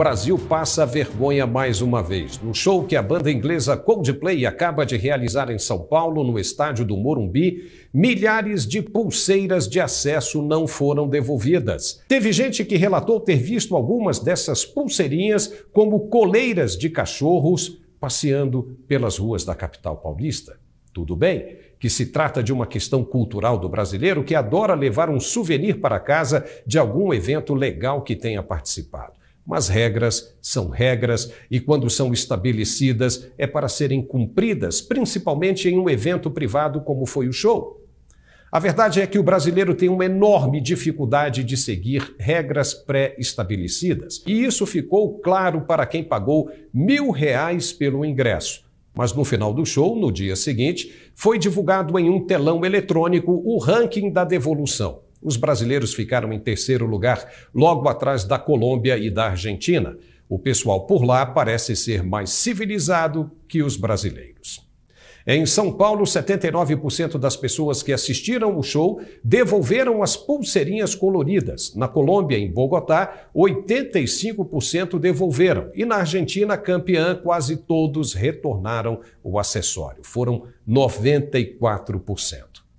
Brasil passa vergonha mais uma vez. No show que a banda inglesa Coldplay acaba de realizar em São Paulo, no estádio do Morumbi, milhares de pulseiras de acesso não foram devolvidas. Teve gente que relatou ter visto algumas dessas pulseirinhas como coleiras de cachorros passeando pelas ruas da capital paulista. Tudo bem que se trata de uma questão cultural do brasileiro que adora levar um souvenir para casa de algum evento legal que tenha participado. Mas regras são regras e, quando são estabelecidas, é para serem cumpridas, principalmente em um evento privado como foi o show. A verdade é que o brasileiro tem uma enorme dificuldade de seguir regras pré-estabelecidas. E isso ficou claro para quem pagou mil reais pelo ingresso. Mas no final do show, no dia seguinte, foi divulgado em um telão eletrônico o ranking da devolução. Os brasileiros ficaram em terceiro lugar, logo atrás da Colômbia e da Argentina. O pessoal por lá parece ser mais civilizado que os brasileiros. Em São Paulo, 79% das pessoas que assistiram o show devolveram as pulseirinhas coloridas. Na Colômbia, em Bogotá, 85% devolveram. E na Argentina, campeã, quase todos retornaram o acessório. Foram 94%.